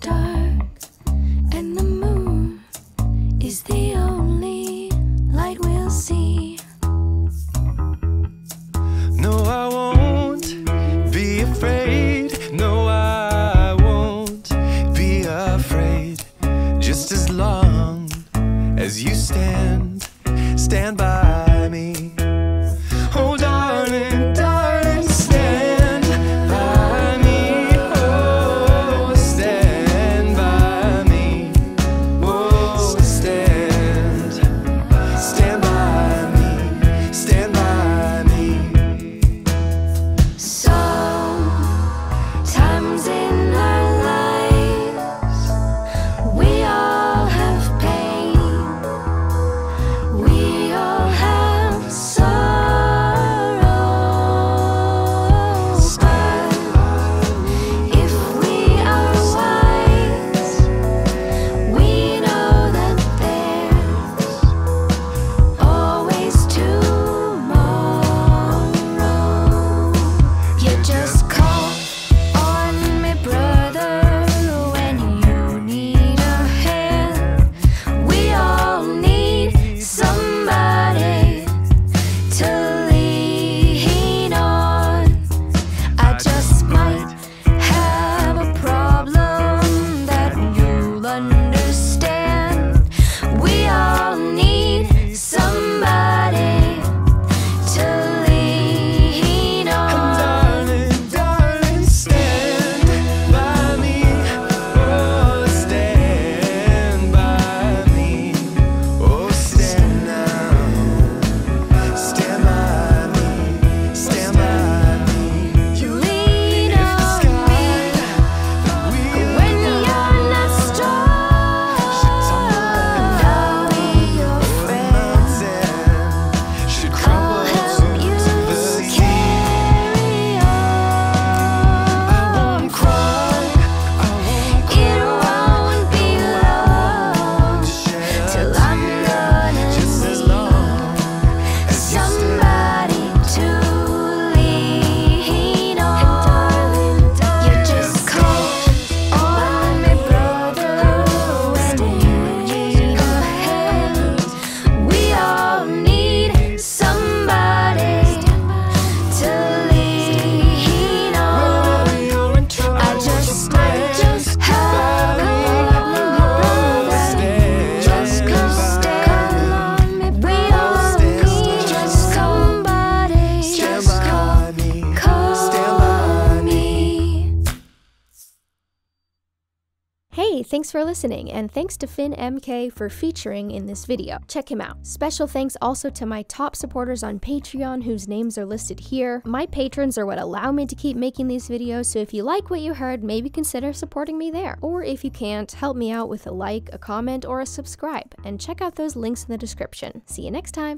dark, and the moon is the only light we'll see. No, I won't be afraid. No, I won't be afraid. Just as long as you stand, stand by. Thanks for listening, and thanks to Finn MK for featuring in this video. Check him out. Special thanks also to my top supporters on Patreon whose names are listed here. My patrons are what allow me to keep making these videos, so if you like what you heard, maybe consider supporting me there. Or if you can't, help me out with a like, a comment, or a subscribe, and check out those links in the description. See you next time!